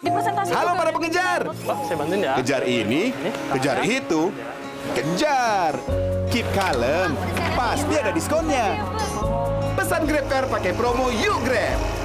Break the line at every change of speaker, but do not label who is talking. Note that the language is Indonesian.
Di presentasi
Halo para pengejar. Kejar ini, kejar itu, kejar. Keep kalem, pasti ada diskonnya. Pesan GrabCar pakai promo Yuk
Grab.